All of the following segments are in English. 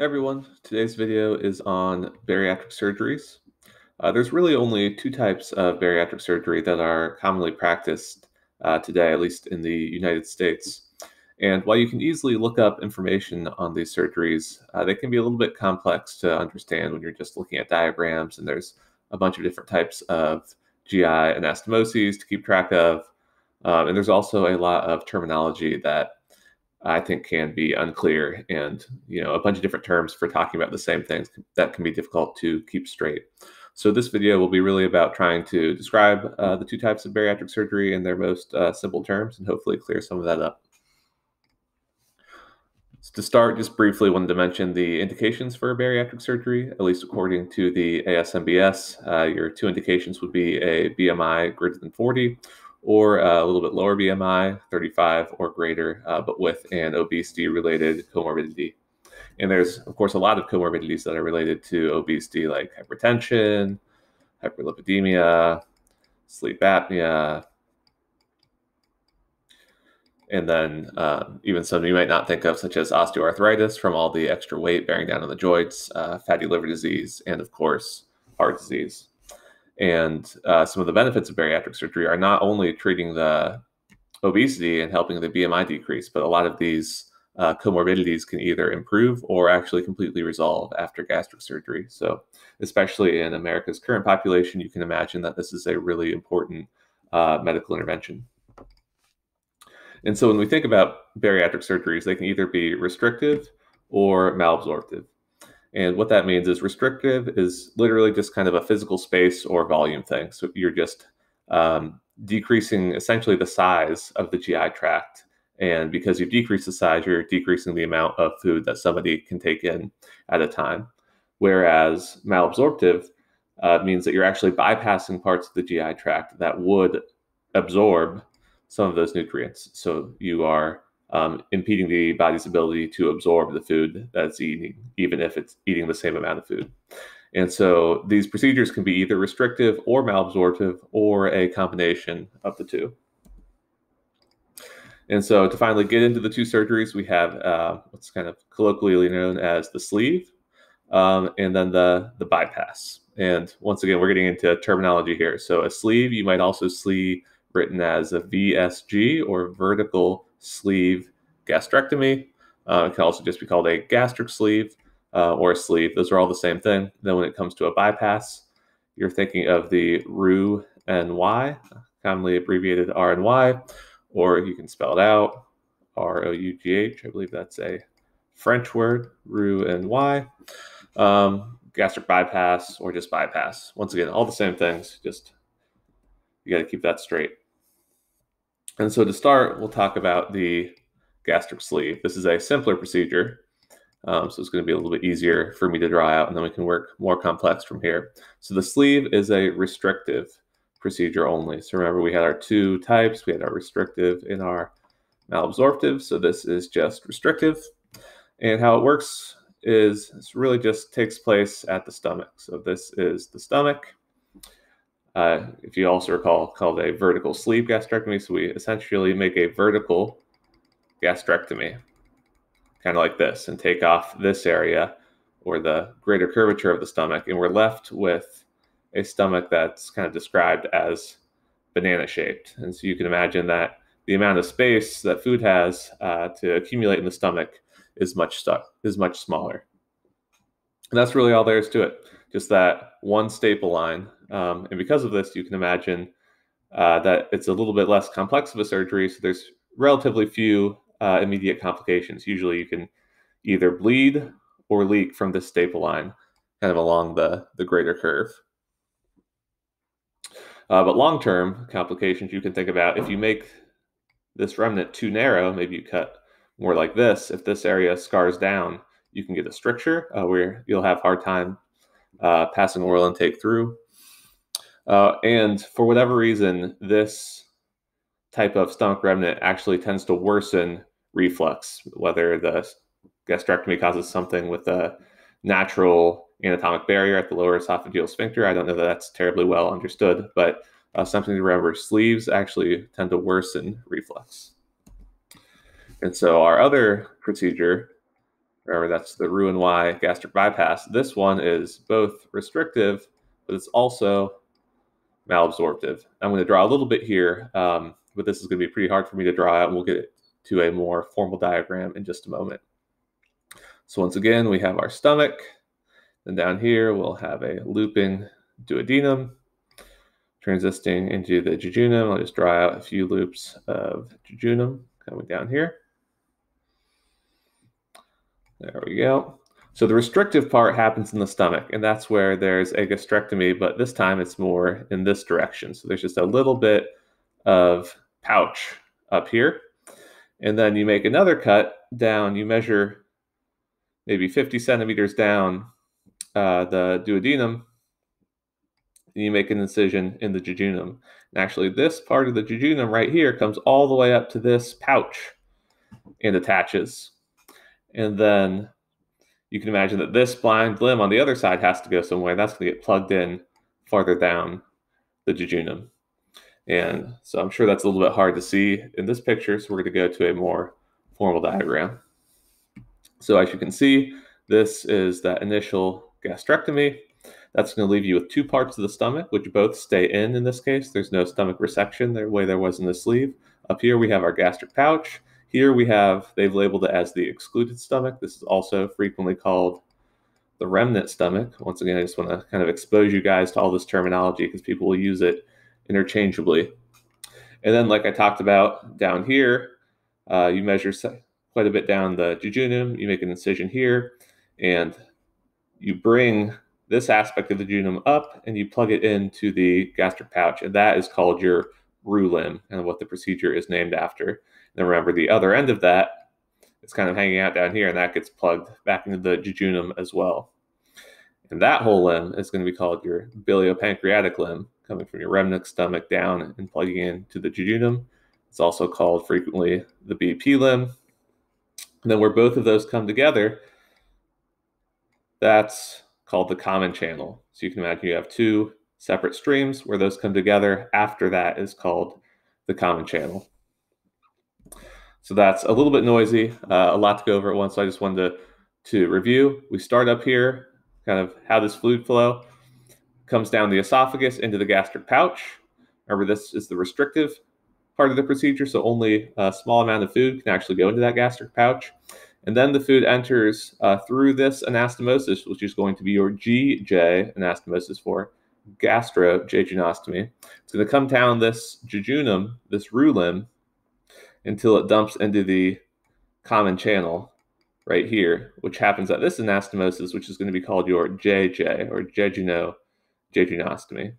Everyone, today's video is on bariatric surgeries. Uh, there's really only two types of bariatric surgery that are commonly practiced uh, today, at least in the United States. And while you can easily look up information on these surgeries, uh, they can be a little bit complex to understand when you're just looking at diagrams and there's a bunch of different types of GI anastomoses to keep track of. Um, and there's also a lot of terminology that I think can be unclear and you know a bunch of different terms for talking about the same things that can be difficult to keep straight. So this video will be really about trying to describe uh, the two types of bariatric surgery in their most uh, simple terms and hopefully clear some of that up. So to start, just briefly wanted to mention the indications for bariatric surgery, at least according to the ASMBS. Uh, your two indications would be a BMI greater than 40 or uh, a little bit lower BMI, 35 or greater, uh, but with an obesity related comorbidity. And there's, of course, a lot of comorbidities that are related to obesity, like hypertension, hyperlipidemia, sleep apnea, and then um, even some you might not think of, such as osteoarthritis from all the extra weight bearing down on the joints, uh, fatty liver disease, and of course, heart disease. And uh, some of the benefits of bariatric surgery are not only treating the obesity and helping the BMI decrease, but a lot of these uh, comorbidities can either improve or actually completely resolve after gastric surgery. So, especially in America's current population, you can imagine that this is a really important uh, medical intervention. And so, when we think about bariatric surgeries, they can either be restrictive or malabsorptive. And what that means is restrictive is literally just kind of a physical space or volume thing. So you're just um, decreasing essentially the size of the GI tract. And because you decrease the size, you're decreasing the amount of food that somebody can take in at a time. Whereas malabsorptive uh, means that you're actually bypassing parts of the GI tract that would absorb some of those nutrients. So you are um, impeding the body's ability to absorb the food that's eating, even if it's eating the same amount of food. And so these procedures can be either restrictive or malabsorptive or a combination of the two. And so to finally get into the two surgeries, we have uh, what's kind of colloquially known as the sleeve um, and then the, the bypass. And once again, we're getting into terminology here. So a sleeve, you might also see written as a VSG or vertical sleeve gastrectomy. Uh, it can also just be called a gastric sleeve uh, or a sleeve. Those are all the same thing. Then when it comes to a bypass, you're thinking of the ROU and Y, commonly abbreviated R and Y, or you can spell it out R O U G H. I believe that's a French word, Roux-en-Y. Um, gastric bypass or just bypass. Once again, all the same things, just you got to keep that straight. And so to start, we'll talk about the gastric sleeve. This is a simpler procedure. Um, so it's going to be a little bit easier for me to draw out, and then we can work more complex from here. So the sleeve is a restrictive procedure only. So remember, we had our two types. We had our restrictive and our malabsorptive. So this is just restrictive. And how it works is this really just takes place at the stomach. So this is the stomach uh, if you also recall, called a vertical sleeve gastrectomy. So we essentially make a vertical gastrectomy, kind of like this, and take off this area or the greater curvature of the stomach, and we're left with a stomach that's kind of described as banana shaped. And so you can imagine that the amount of space that food has uh, to accumulate in the stomach is much is much smaller. And that's really all there is to it. Just that one staple line um, and because of this, you can imagine uh, that it's a little bit less complex of a surgery. So there's relatively few uh, immediate complications. Usually you can either bleed or leak from this staple line kind of along the, the greater curve. Uh, but long-term complications you can think about if you make this remnant too narrow, maybe you cut more like this. If this area scars down, you can get a stricture uh, where you'll have hard time uh, passing oral intake through. Uh, and for whatever reason, this type of stomach remnant actually tends to worsen reflux, whether the gastrectomy causes something with a natural anatomic barrier at the lower esophageal sphincter. I don't know that that's terribly well understood, but uh, something to remember sleeves actually tend to worsen reflux. And so our other procedure, Remember, that's the Roux-en-Y gastric bypass. This one is both restrictive, but it's also malabsorptive. I'm going to draw a little bit here, um, but this is going to be pretty hard for me to draw out, and we'll get to a more formal diagram in just a moment. So once again, we have our stomach. Then down here, we'll have a looping duodenum transisting into the jejunum. I'll just draw out a few loops of jejunum coming down here. There we go. So the restrictive part happens in the stomach, and that's where there's a gastrectomy, but this time it's more in this direction. So there's just a little bit of pouch up here. And then you make another cut down, you measure maybe 50 centimeters down uh, the duodenum, and you make an incision in the jejunum. And actually, this part of the jejunum right here comes all the way up to this pouch and attaches. And then you can imagine that this blind limb on the other side has to go somewhere. That's going to get plugged in farther down the jejunum. And so I'm sure that's a little bit hard to see in this picture. So we're going to go to a more formal diagram. So as you can see, this is that initial gastrectomy. That's going to leave you with two parts of the stomach, which both stay in in this case. There's no stomach resection the way there was in the sleeve. Up here we have our gastric pouch. Here we have, they've labeled it as the excluded stomach. This is also frequently called the remnant stomach. Once again, I just want to kind of expose you guys to all this terminology because people will use it interchangeably. And then, like I talked about down here, uh, you measure quite a bit down the jejunum, you make an incision here, and you bring this aspect of the jejunum up and you plug it into the gastric pouch. And that is called your Roux limb and what the procedure is named after. And remember, the other end of that is kind of hanging out down here, and that gets plugged back into the jejunum as well. And that whole limb is going to be called your biliopancreatic limb, coming from your remnant stomach down and plugging into the jejunum. It's also called frequently the BP limb. And then where both of those come together, that's called the common channel. So you can imagine you have two separate streams where those come together. After that is called the common channel. So that's a little bit noisy, uh, a lot to go over at once. So I just wanted to, to review. We start up here, kind of how this fluid flow comes down the esophagus into the gastric pouch. Remember, this is the restrictive part of the procedure, so only a small amount of food can actually go into that gastric pouch. And then the food enters uh, through this anastomosis, which is going to be your GJ anastomosis for gastrojejunostomy. It's going to come down this jejunum, this Roux limb, until it dumps into the common channel right here, which happens at this anastomosis, which is going to be called your JJ or jejuno jejunostomy.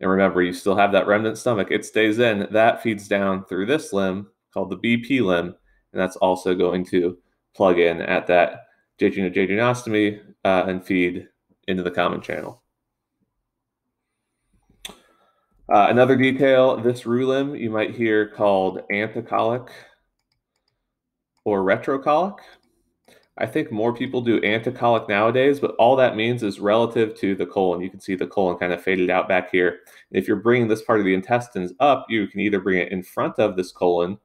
And remember, you still have that remnant stomach. It stays in. That feeds down through this limb called the BP limb, and that's also going to plug in at that jejuno jejunostomy uh, and feed into the common channel. Uh, another detail, this Roux limb you might hear called anticolic or retrocolic. I think more people do anticolic nowadays, but all that means is relative to the colon. You can see the colon kind of faded out back here. If you're bringing this part of the intestines up, you can either bring it in front of this colon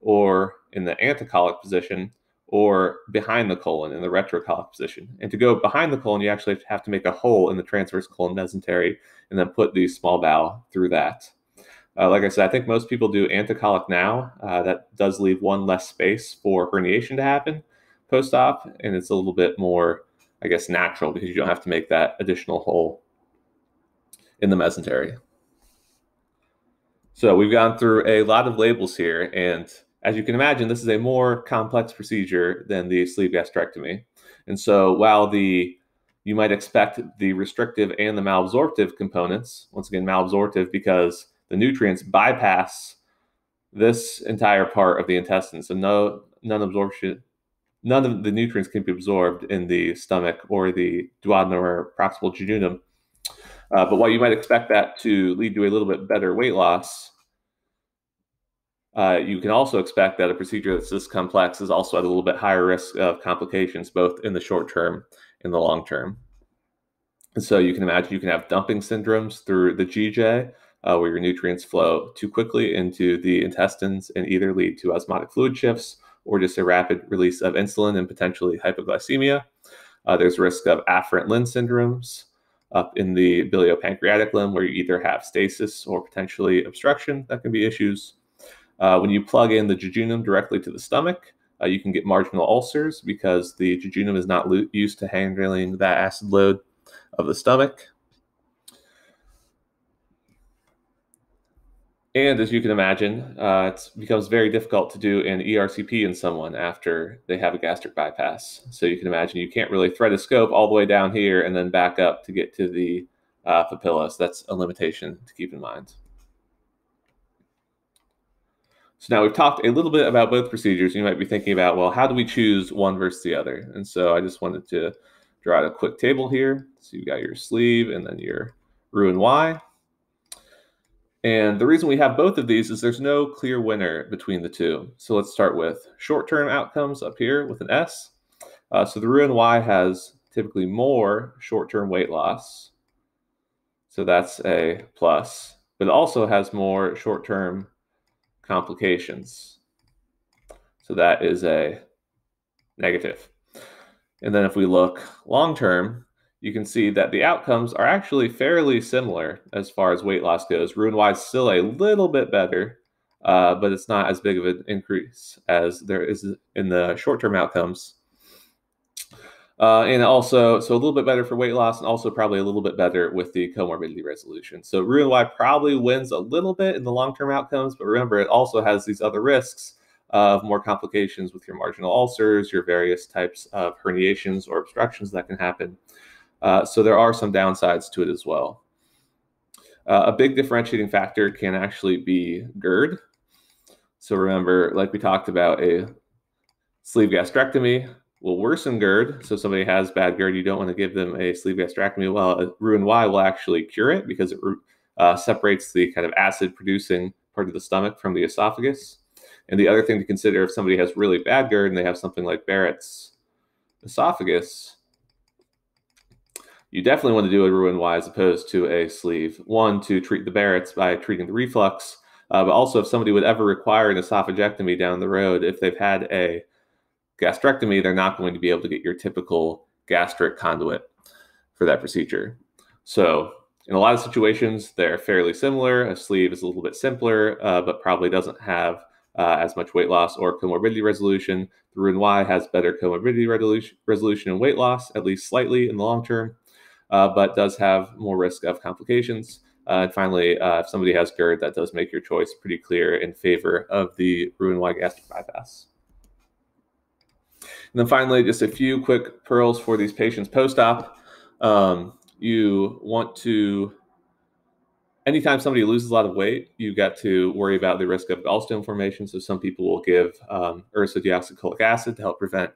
or in the anticolic position, or behind the colon in the retrocolic position. And to go behind the colon, you actually have to make a hole in the transverse colon mesentery and then put the small bowel through that. Uh, like I said, I think most people do anticolic now. Uh, that does leave one less space for herniation to happen post-op, and it's a little bit more, I guess, natural because you don't have to make that additional hole in the mesentery. So we've gone through a lot of labels here, and as you can imagine, this is a more complex procedure than the sleeve gastrectomy. And so while the you might expect the restrictive and the malabsorptive components, once again, malabsorptive because the nutrients bypass this entire part of the intestine. So no none absorption, none of the nutrients can be absorbed in the stomach or the duodenum or proximal jejunum. Uh, but while you might expect that to lead to a little bit better weight loss, uh, you can also expect that a procedure that's this complex is also at a little bit higher risk of complications, both in the short term and the long term. And so you can imagine you can have dumping syndromes through the GJ, uh, where your nutrients flow too quickly into the intestines and either lead to osmotic fluid shifts or just a rapid release of insulin and potentially hypoglycemia. Uh, there's risk of afferent limb syndromes up in the biliopancreatic limb, where you either have stasis or potentially obstruction. That can be issues. Uh, when you plug in the jejunum directly to the stomach, uh, you can get marginal ulcers because the jejunum is not lo- used to handling that acid load of the stomach. And as you can imagine, uh, it becomes very difficult to do an ERCP in someone after they have a gastric bypass. So you can imagine you can't really thread a scope all the way down here and then back up to get to the uh, papilla. So that's a limitation to keep in mind. So now we've talked a little bit about both procedures. You might be thinking about, well, how do we choose one versus the other? And so I just wanted to draw out a quick table here. So you've got your sleeve and then your Roux-en-Y. And the reason we have both of these is there's no clear winner between the two. So let's start with short-term outcomes up here with an S. Uh, so the Roux-en-Y has typically more short-term weight loss. So that's a plus, but it also has more short-term complications. So that is a negative. And then if we look long-term, you can see that the outcomes are actually fairly similar as far as weight loss goes. Roux-en-Y is still a little bit better, uh, but it's not as big of an increase as there is in the short-term outcomes. Uh, and also, so a little bit better for weight loss, and also probably a little bit better with the comorbidity resolution. So Roux-en-Y probably wins a little bit in the long-term outcomes, but remember, it also has these other risks of more complications with your marginal ulcers, your various types of herniations or obstructions that can happen. Uh, so there are some downsides to it as well. Uh, a big differentiating factor can actually be GERD. So remember, like we talked about, a sleeve gastrectomy will worsen GERD. So somebody has bad GERD, you don't want to give them a sleeve gastrectomy. Well, a Roux-en-Y will actually cure it because it uh, separates the kind of acid producing part of the stomach from the esophagus. And the other thing to consider if somebody has really bad GERD and they have something like Barrett's esophagus, you definitely want to do a Roux-en-Y as opposed to a sleeve. One, to treat the Barrett's by treating the reflux, uh, but also if somebody would ever require an esophagectomy down the road, if they've had a gastrectomy, they're not going to be able to get your typical gastric conduit for that procedure. So in a lot of situations, they're fairly similar. A sleeve is a little bit simpler, uh, but probably doesn't have uh, as much weight loss or comorbidity resolution. The Roux-en-Y has better comorbidity resolution and weight loss, at least slightly in the long term uh, but does have more risk of complications. Uh, and finally, uh, if somebody has GERD, that does make your choice pretty clear in favor of the Roux-en-Y gastric bypass. And then finally, just a few quick pearls for these patients post-op. Um, you want to, anytime somebody loses a lot of weight, you got to worry about the risk of gallstone formation. So some people will give um, ursodeoxycholic acid to help prevent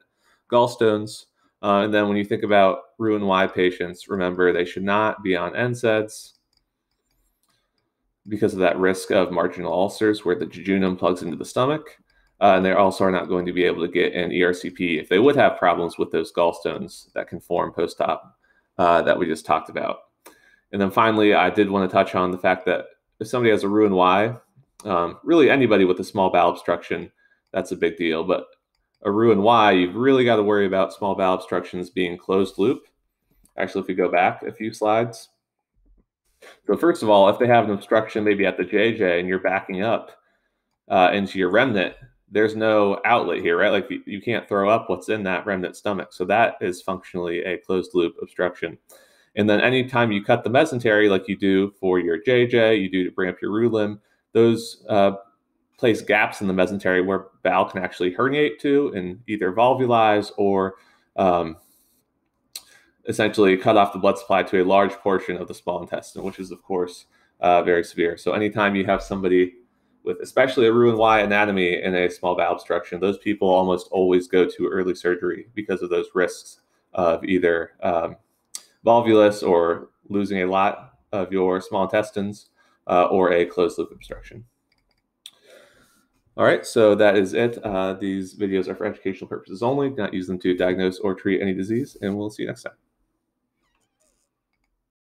gallstones. Uh, and then when you think about Roux-en-Y patients, remember they should not be on NSAIDs because of that risk of marginal ulcers where the jejunum plugs into the stomach. Uh, and they also are not going to be able to get an ERCP if they would have problems with those gallstones that can form post-op uh, that we just talked about. And then finally, I did want to touch on the fact that if somebody has a Roux-en-Y, um, really anybody with a small bowel obstruction, that's a big deal. But a Roux-en-Y, you've really got to worry about small bowel obstructions being closed loop. Actually, if we go back a few slides. So first of all, if they have an obstruction maybe at the JJ and you're backing up uh, into your remnant, there's no outlet here, right? Like you, you can't throw up what's in that remnant stomach. So that is functionally a closed loop obstruction. And then anytime you cut the mesentery, like you do for your JJ, you do to bring up your roux limb, those uh, place gaps in the mesentery where bowel can actually herniate to and either volvulize or um, essentially cut off the blood supply to a large portion of the small intestine, which is, of course, uh, very severe. So, anytime you have somebody with especially a Roux-en-Y anatomy and a small bowel obstruction, those people almost always go to early surgery because of those risks of either um, volvulus or losing a lot of your small intestines uh, or a closed loop obstruction. All right, so that is it. Uh, these videos are for educational purposes only. Do not use them to diagnose or treat any disease, and we'll see you next time.